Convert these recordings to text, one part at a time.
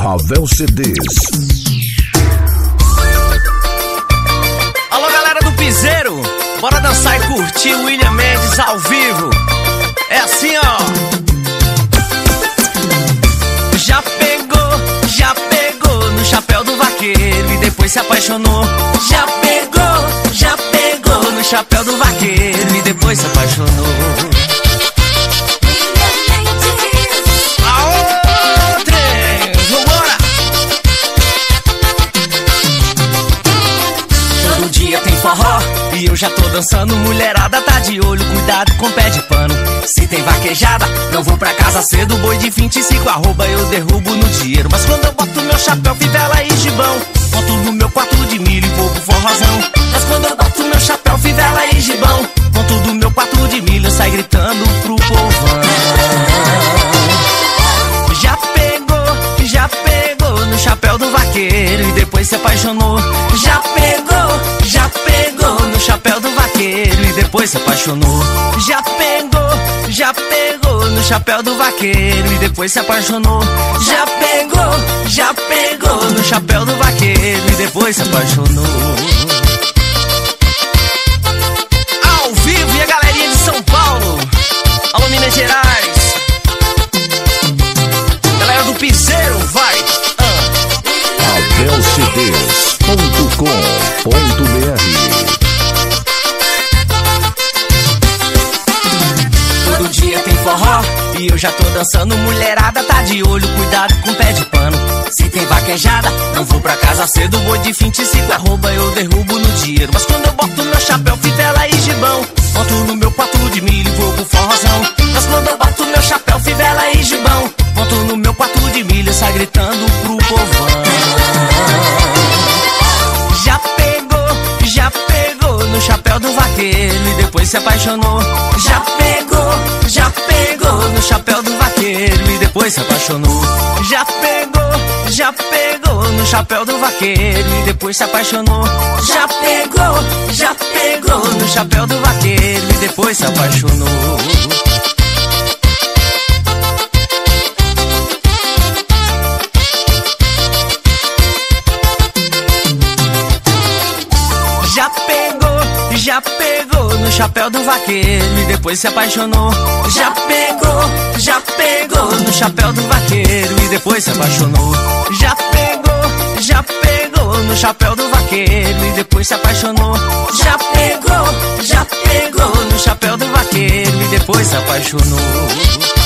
Ravel CDs. Alô, galera do Piseiro, bora dançar e curtir William Mendes ao vivo. É assim, ó. Já pegou, já pegou no chapéu do vaqueiro e depois se apaixonou. Já pegou, já pegou no chapéu do vaqueiro e depois se apaixonou. Eu já tô dançando, mulherada tá de olho, cuidado com pé de pano. Se tem vaquejada, não vou pra casa cedo, boi de 25 arroba eu derrubo no dinheiro. Mas quando eu boto meu chapéu, fivela e gibão, boto no meu quarto de milho e vou pro forrozão. Mas quando eu boto meu chapéu, fivela e gibão, boto do meu quarto de milho, sai gritando pro povão. Já pegou, já pegou no chapéu do vaqueiro e depois se apaixonou. Já pegou, depois se apaixonou. Já pegou, já pegou no chapéu do vaqueiro e depois se apaixonou. Já pegou, já pegou no chapéu do vaqueiro e depois se apaixonou. Ao vivo e a galerinha de São Paulo. Alô, Minas Gerais. Galera do Piseiro, vai. AvelCDs.com.br já tô dançando. Mulherada tá de olho, cuidado com pé de pano. Se tem vaquejada, não vou pra casa cedo. Boi de 25 arroba, eu derrubo no dinheiro. Mas quando eu boto meu chapéu, fivela e gibão, boto no meu quarto de milho vou pro forrozão. Mas quando eu boto meu chapéu, fivela e gibão, boto no meu quarto de milho, sai gritando pro povão. Chapéu do vaqueiro e depois se apaixonou. Já pegou, já pegou no chapéu do vaqueiro e depois se apaixonou. Já pegou, já pegou no chapéu do vaqueiro e depois se apaixonou. Já pegou, já pegou no chapéu do vaqueiro e depois se apaixonou. Chapéu do vaqueiro e depois se apaixonou. Já pegou, já pegou no chapéu do vaqueiro e depois se apaixonou. Já pegou, já pegou no chapéu do vaqueiro e depois se apaixonou. Já pegou, já pegou no chapéu do vaqueiro e depois se apaixonou.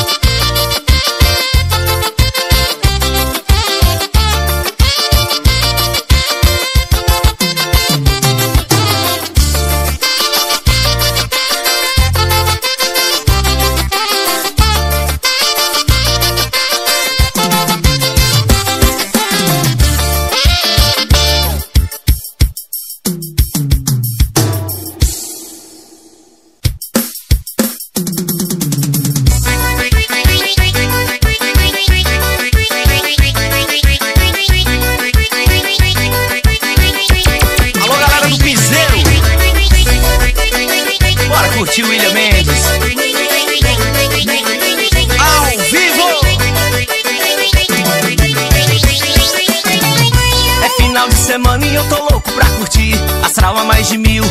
Semana e eu tô louco pra curtir. Astral a mais de mil.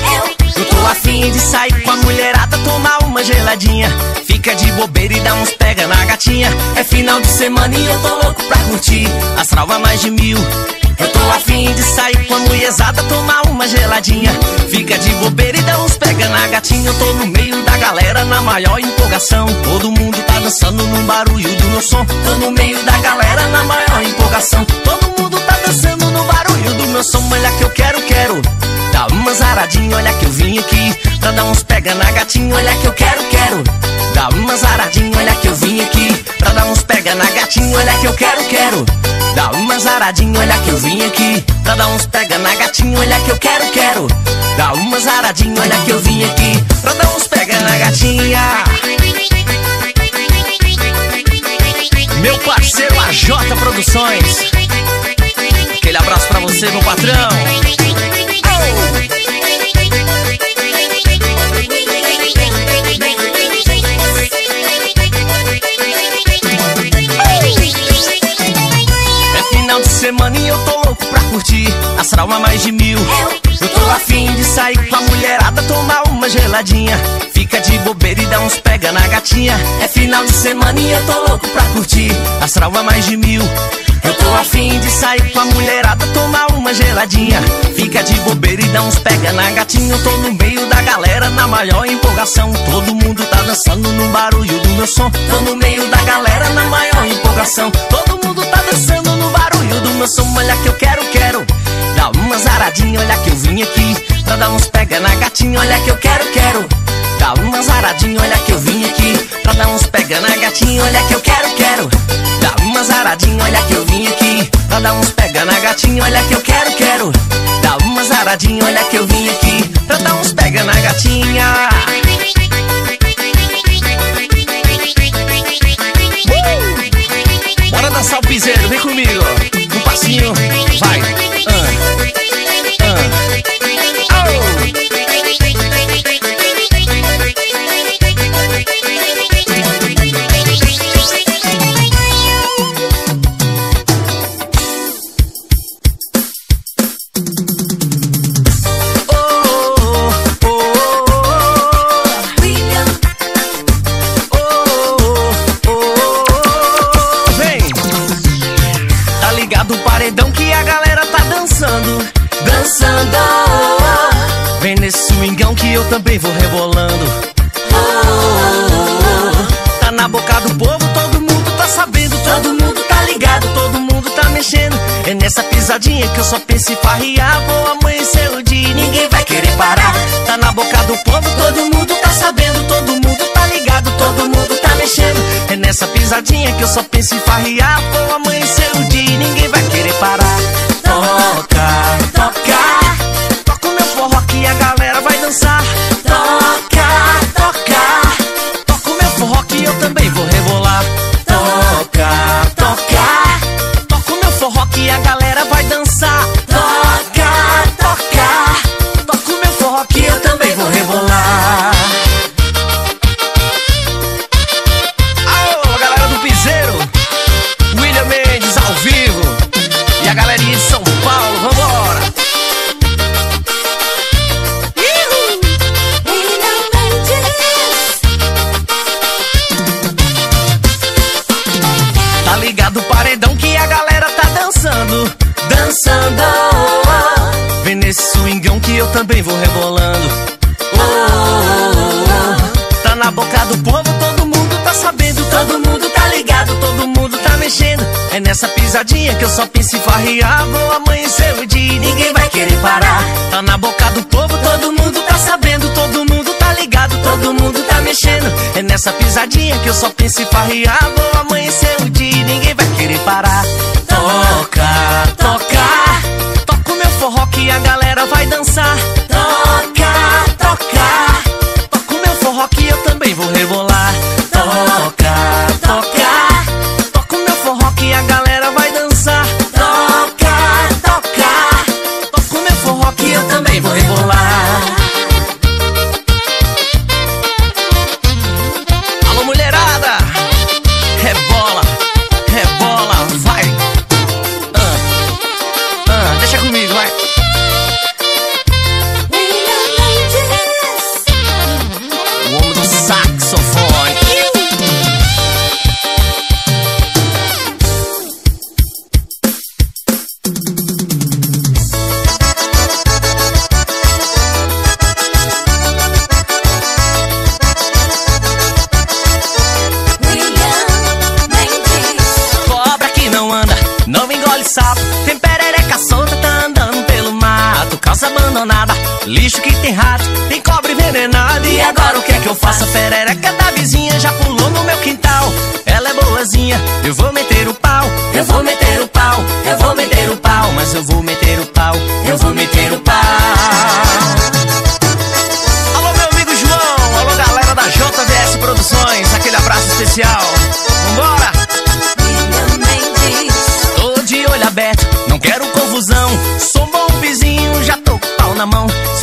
Eu tô afim de sair com a mulherada Tomar uma geladinha Fica de bobeira e dá uns pega na gatinha É final de semana e eu tô louco pra curtir Astral a mais de mil eu tô afim de sair com a mulherzada, tomar uma geladinha. Fica de bobeira e dá uns pega na gatinha. Eu tô no meio da galera na maior empolgação. Todo mundo tá dançando no barulho do meu som. Tô no meio da galera na maior empolgação. Todo mundo tá dançando no barulho do meu som. Olha que eu quero, quero. Dá uma zaradinha, olha que eu vim aqui. Pra dar uns pega na gatinha, olha que eu quero, quero. Dá uma zaradinha, olha que eu vim aqui. Pra dar uns pega na gatinha, olha que eu quero, quero. Dá uma zaradinha, olha que eu vim aqui. Pra dar uns pega na gatinha, olha que eu quero, quero. Dá uma zaradinha, olha que eu vim aqui. Pra dar uns pega na gatinha. Meu parceiro AJ Produções. Aquele abraço pra você, meu patrão. Semana e eu tô louco pra curtir. Astral a mais de mil. Eu tô afim de sair com a mulherada, tomar uma geladinha. Fica de bobeira e dá uns pega na gatinha. É final de semana e eu tô louco pra curtir. Astral a mais de mil. Eu tô afim de sair com a mulherada, tomar uma geladinha. Fica de bobeira e dá uns pega na gatinha. Eu tô no meio da galera, na maior empolgação. Todo mundo tá dançando no barulho do meu som. Tô no meio da galera, na maior empolgação. Todo mundo tá dançando no barulho do meu som. Olha que eu quero, quero. Dá uma zaradinha, olha que eu vim aqui. Pra dar uns pega na gatinha, olha que eu quero, quero. Dá uma zaradinha, olha que eu vim aqui. Pra dar uns pega na gatinha, olha que eu quero, quero. Dá uma zaradinha, olha que eu vim aqui. Pra dar uns pega na gatinha, olha que eu quero, quero. Dá uma zaradinha, olha que eu vim aqui. Pra dar uns pega na gatinha. Bora dançar o vem comigo. Passinho, vai. Ah. Só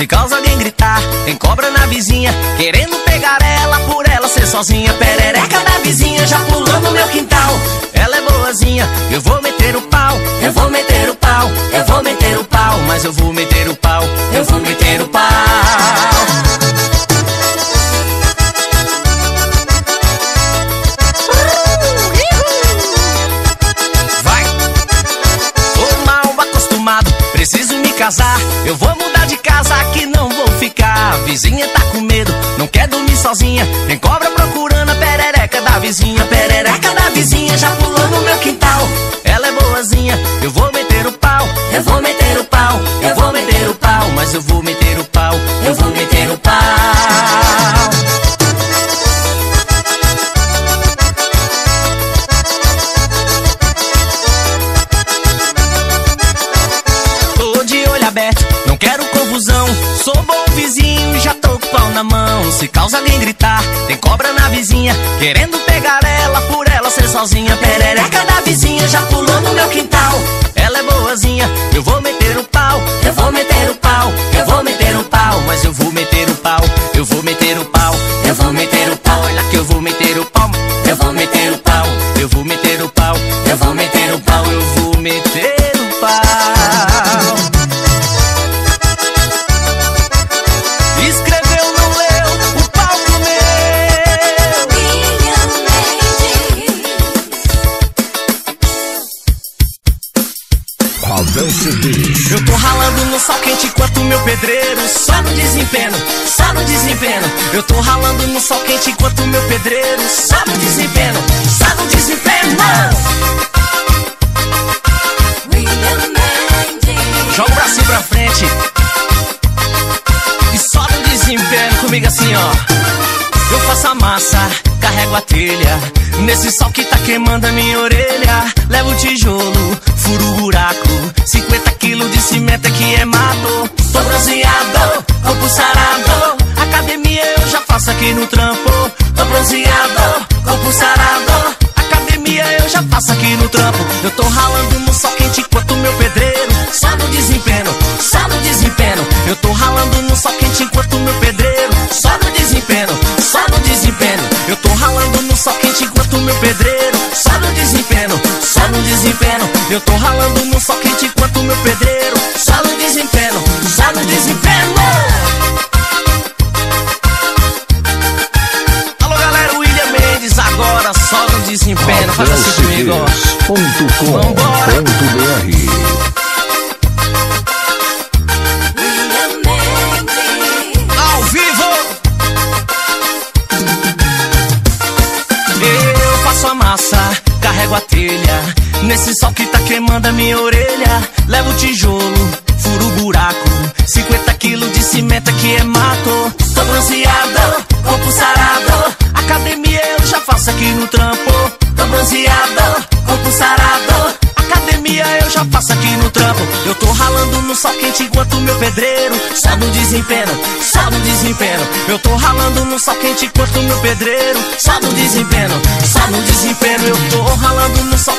Se causa alguém gritar, tem cobra na vizinha Querendo pegar ela por ela ser sozinha. Perereca da vizinha já pulou no meu quintal. Ela é boazinha, eu vou meter o pau Eu vou meter o pau, eu vou meter o pau Mas eu vou meter o pau, eu vou meter vizinha tá com medo, não quer dormir sozinha. Tem cobra procurando a perereca da vizinha. A perereca da vizinha já pulou no meu quintal. Ela é boazinha, eu vou meter o pau. Eu vou meter o pau, eu vou meter o pau. Mas eu vou meter na mão. Se causa alguém gritar, tem cobra na vizinha. Querendo pegar ela por ela ser sozinha. Perereca da vizinha já pulou no meu quintal. Ela é boazinha, eu vou Eu tô ralando no sol quente enquanto meu pedreiro. Só no desempenho, só no desempenho. Alô galera, William Mendes agora só no desempenho. Faz assim comigo, ó. RadãoCDs.com.br William que tá queimando a minha orelha. Levo tijolo, furo buraco. 50 quilos de cimento aqui é mato. Tô bronzeado, corpo sarado. Academia eu já faço aqui no trampo. Tô bronzeado, corpo sarado. Academia eu já faço aqui no trampo. Eu tô ralando no sol quente enquanto meu pedreiro. Só no desempenho, só no desempenho. Eu tô ralando no sol quente enquanto meu pedreiro. Só no desempenho, só no desempenho. Eu tô ralando no sol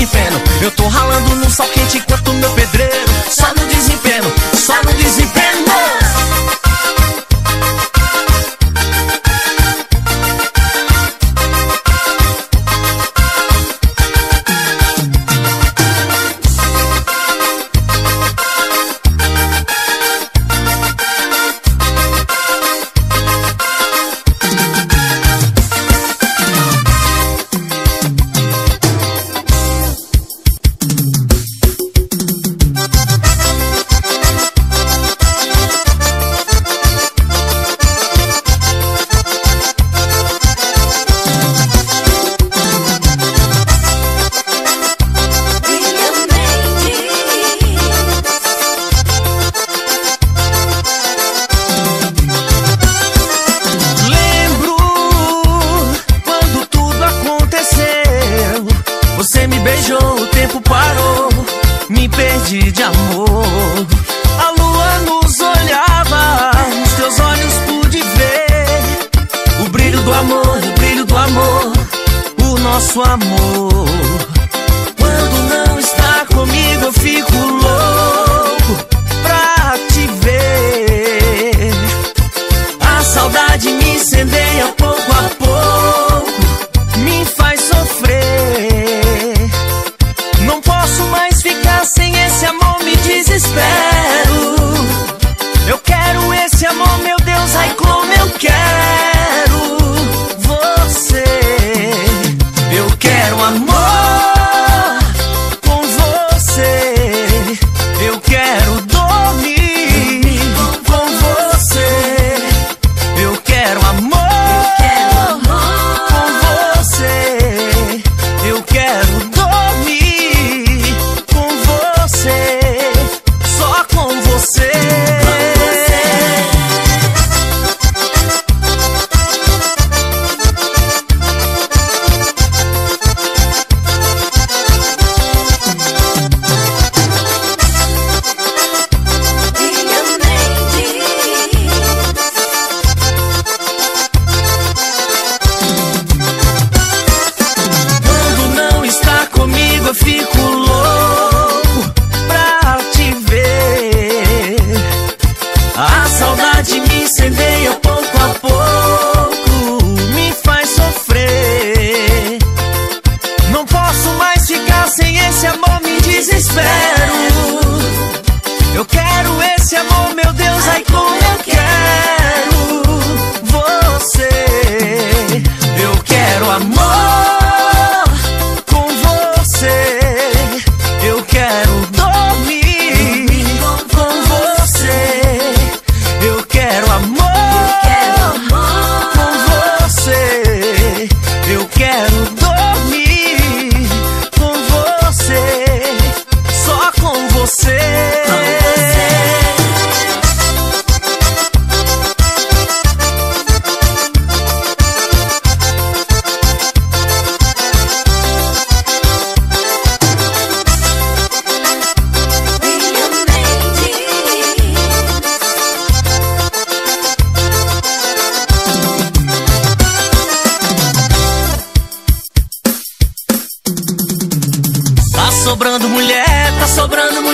só no desempenho. Eu tô ralando no sol quente amor, o nosso amor. Quando não está comigo, eu fico louco pra te ver. A saudade me incendeia pouco a pouco, me faz sofrer. Não posso mais ficar sem esse amor, me desespero. Eu quero esse amor, meu Deus, ai como eu quero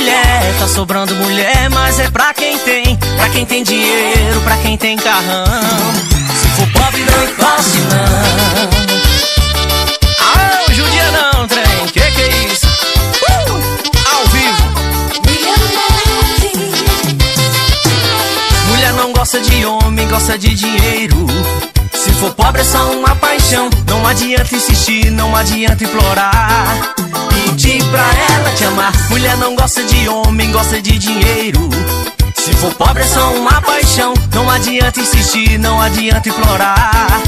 mulher, tá sobrando mulher, mas é pra quem tem, pra quem tem dinheiro, pra quem tem carrão. Se for pobre, não encoste, não. Ah, judia não, trem, que que é isso? Uh! Ao vivo. Mulher não gosta de homem, gosta de dinheiro. For pobre é só uma paixão. Não adianta insistir, não adianta implorar. Pedir pra ela te amar. Mulher não gosta de homem, gosta de dinheiro. Se for pobre é só uma paixão. Não adianta insistir, não adianta implorar.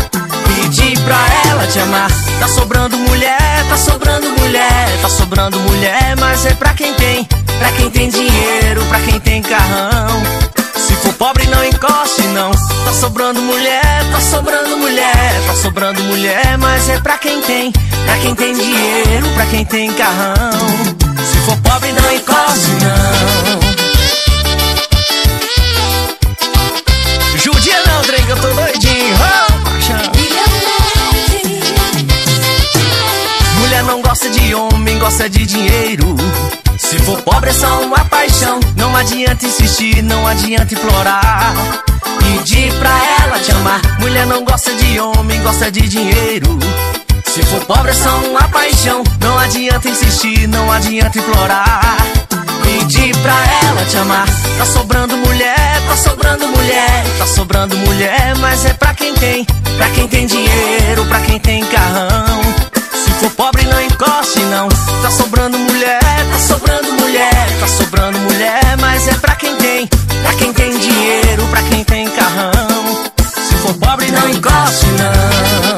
Pedir pra ela te amar. Tá sobrando mulher, tá sobrando mulher, tá sobrando mulher, mas é pra quem tem, pra quem tem dinheiro, pra quem tem carrão. For pobre, não encoste, não. Tá sobrando mulher, tá sobrando mulher, tá sobrando mulher, mas é pra quem tem, pra quem tem dinheiro, pra quem tem carrão. Se for pobre, não encoste, não. Judia não, Drake, eu tô doidinho. Oh. Mulher não gosta de homem, gosta de dinheiro. Adianta insistir, não adianta implorar. Pedir pra ela te amar. Mulher não gosta de homem, gosta de dinheiro. Se for pobre é só uma paixão. Não adianta insistir, não adianta implorar. Pedir pra ela te amar. Tá sobrando mulher, tá sobrando mulher, tá sobrando mulher, mas é pra quem tem, pra quem tem dinheiro, pra quem tem carrão. For pobre, não encoste, não. Tá sobrando mulher, tá sobrando mulher, tá sobrando mulher, mas é pra quem tem, pra quem tem dinheiro, pra quem tem carrão. Se for pobre, não encoste, não.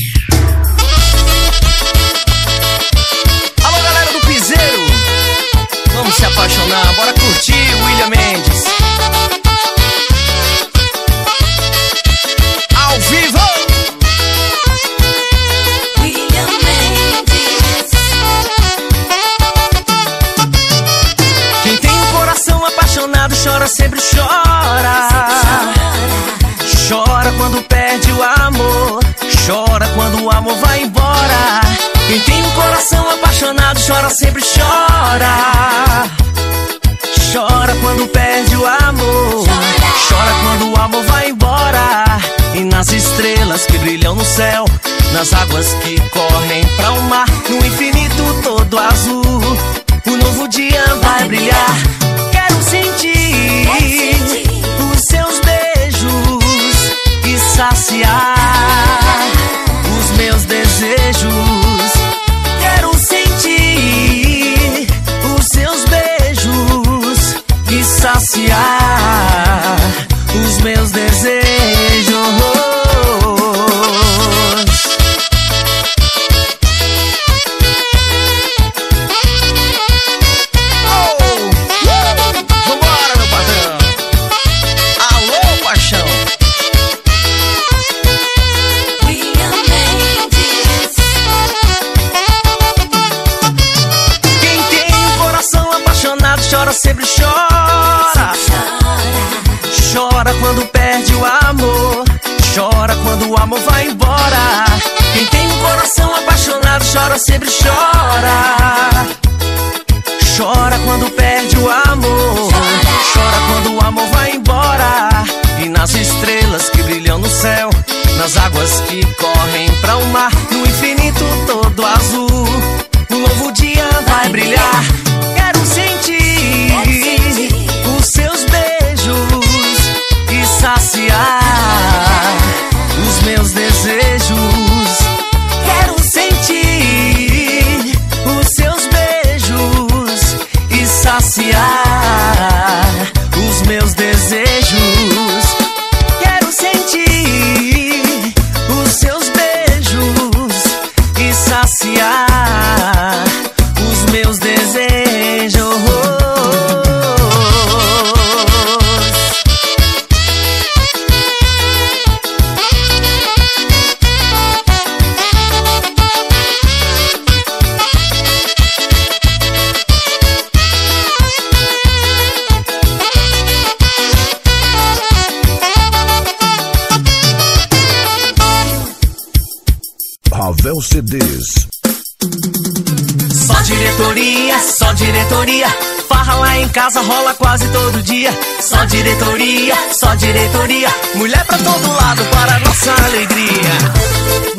pra todo lado para nossa alegria.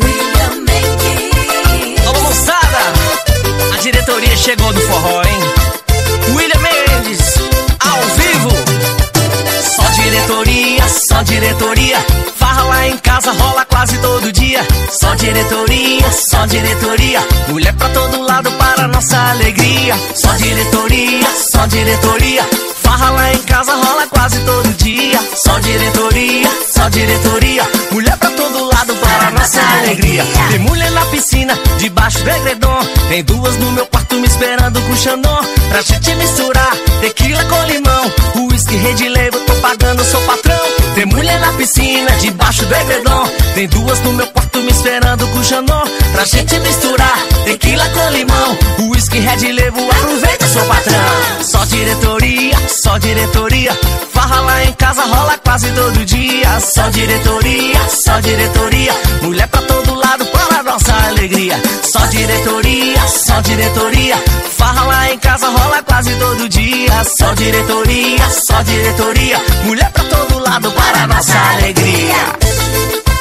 William Mendes. Alô moçada, a diretoria chegou no forró, hein? William Mendes, ao vivo. Só diretoria, só diretoria. Farra lá em casa rola quase todo dia. Só diretoria, só diretoria. Mulher pra todo lado para nossa alegria. Só diretoria, só diretoria. Só diretoria. Mulher pra todo lado para nossa alegria. Tem mulher na piscina, debaixo do edredom. Tem duas no meu quarto me esperando com xandão. Pra gente misturar tequila com limão. Whisky, Red Label, tô pagando, sou patrão. Tem mulher na piscina, debaixo do edredom. Tem duas no meu quarto me esperando com xandão. Pra gente misturar tequila com limão. Whisky, Red Label, aproveita, sou patrão. Só diretoria, só diretoria. Em casa rola quase todo dia. Só diretoria, só diretoria. Mulher pra todo lado para nossa alegria. Só diretoria, só diretoria. Farra lá em casa rola quase todo dia. Só diretoria, só diretoria. Mulher pra todo lado para nossa alegria.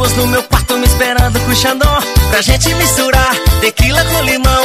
Duas no meu quarto me esperando com xandão. Pra gente misturar tequila com limão.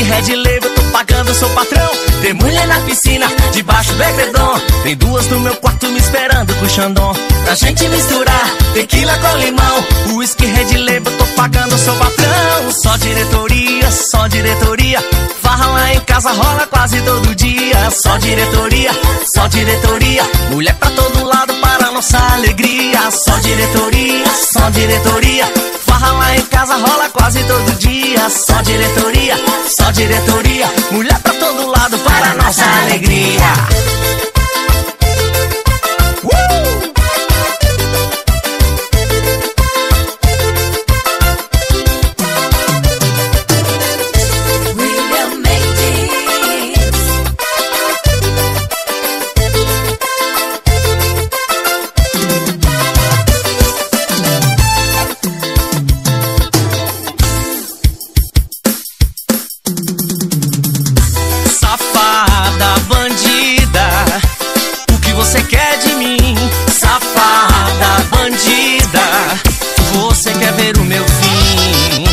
Whisky, Red Label, tô pagando, sou patrão. Tem mulher na piscina, debaixo do edredom. Tem duas no meu quarto me esperando com xandão. Pra gente misturar tequila com limão. Whisky, Red Label, tô pagando, sou patrão. Só diretoria, só diretoria. Farra lá em casa rola quase todo dia. Só diretoria, só diretoria. Mulher pra todo lado para nossa alegria. Só diretoria, só diretoria. Farra lá em casa rola quase todo dia. Só diretoria, só diretoria. Mulher pra todo lado para nossa alegria. Você quer ver o meu fim?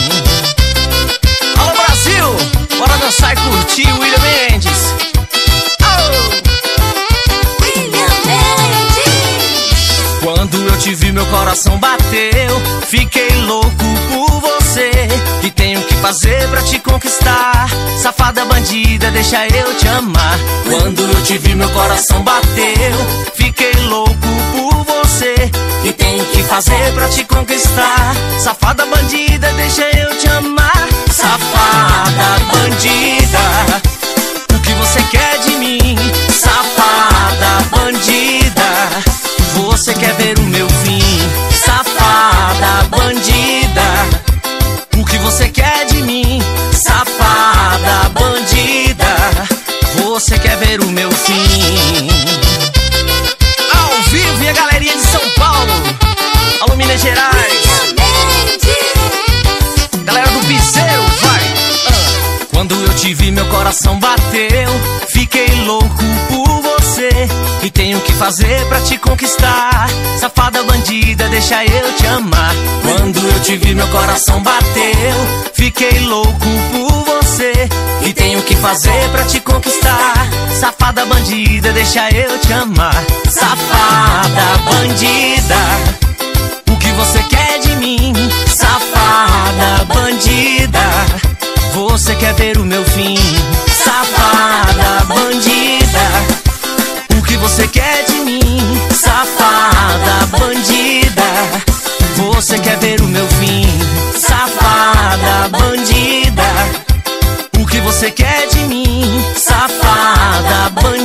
Alô Brasil, bora dançar e curtir William Mendes. Oh! William Mendes. Quando eu te vi, meu coração bateu. Fiquei louco por você. E tenho que fazer pra te conquistar. Safada bandida, deixa eu te amar. Quando eu te vi, meu coração bateu. Fiquei louco fazer pra te conquistar. Safada bandida, deixa eu te amar. Safada bandida. O que você quer de mim? Safada bandida. Você quer ver o meu fim? Safada bandida. O que você quer de mim? Safada bandida. Você quer ver o meu fim? Minas Gerais. Galera do piseiro, vai! Ah. Quando eu te vi, meu coração bateu. Fiquei louco por você. E tenho que fazer pra te conquistar. Safada bandida, deixa eu te amar. Quando eu te vi, meu coração bateu. Fiquei louco por você. E tenho que fazer pra te conquistar. Safada bandida, deixa eu te amar. Safada bandida. O você quer de mim, safada bandida? Você quer ver o meu fim, safada bandida? O que você quer de mim, safada bandida? Você quer ver o meu fim, safada bandida? O que você quer de mim, safada bandida?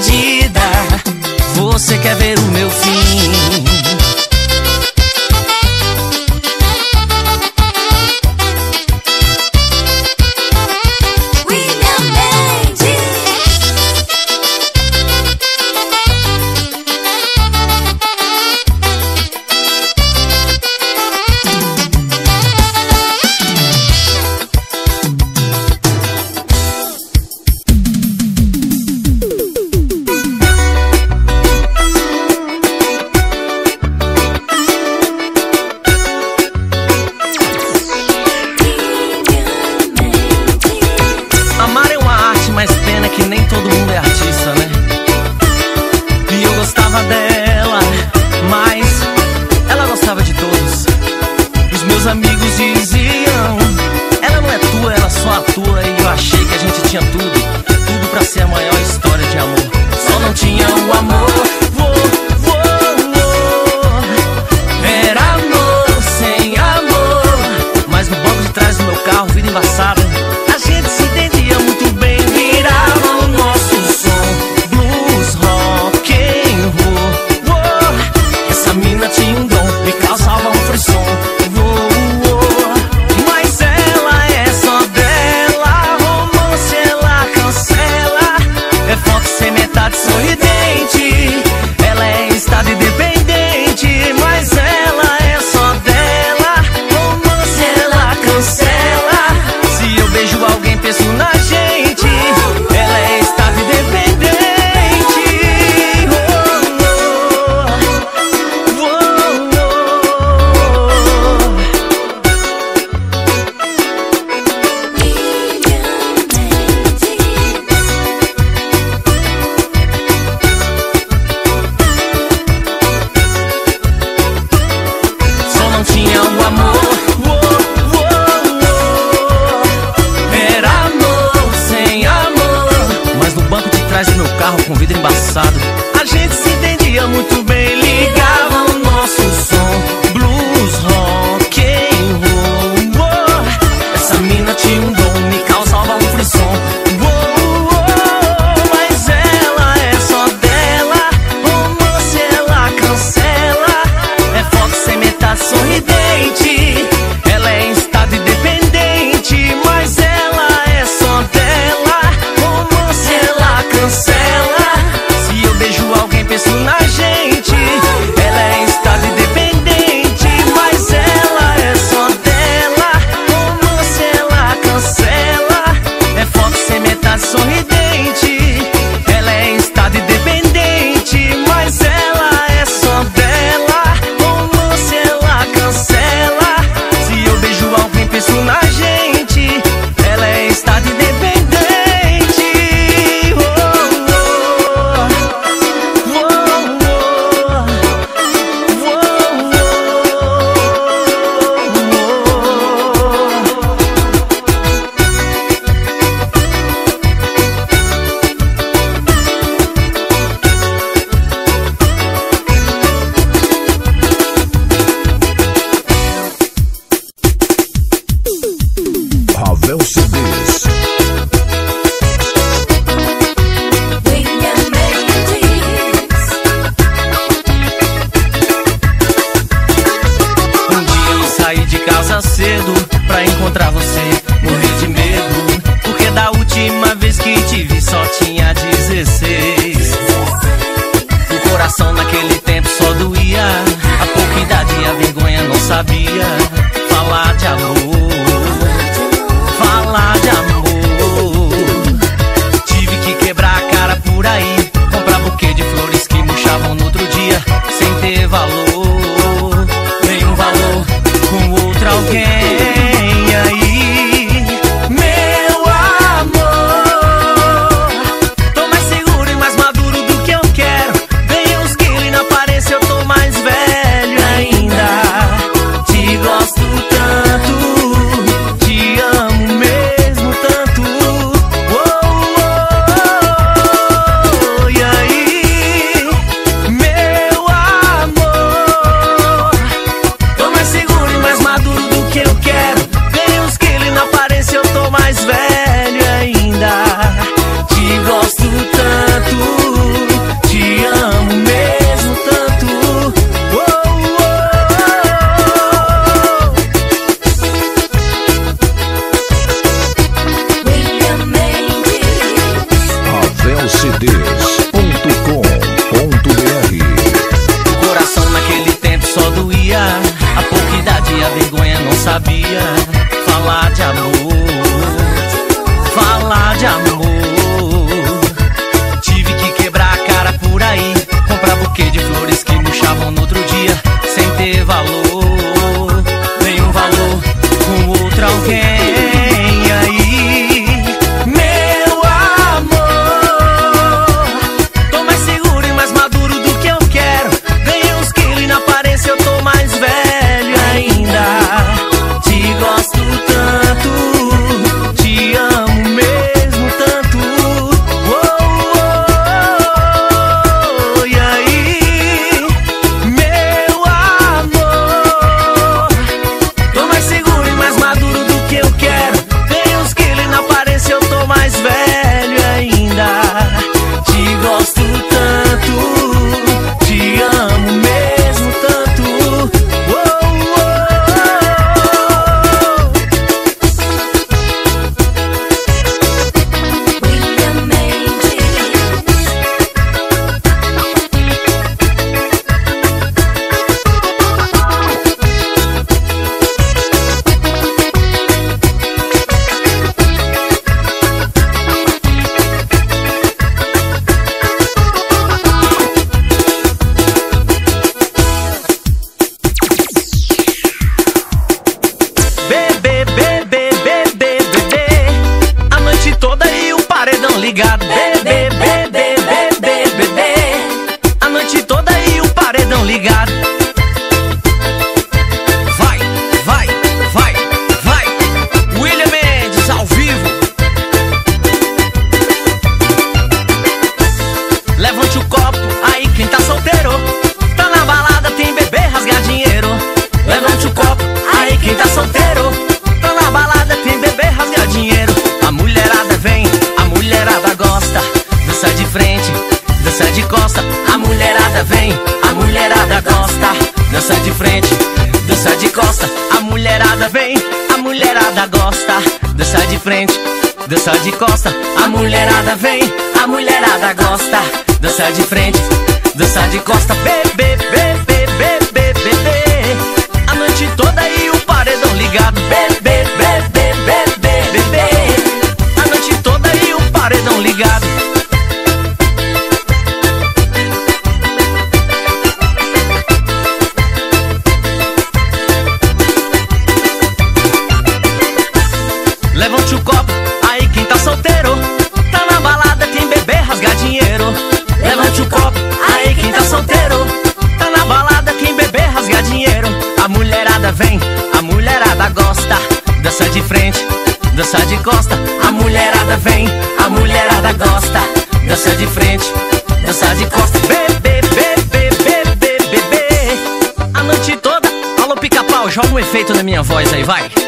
Voz aí, vai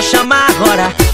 Que a Patricinha vai chamar agora.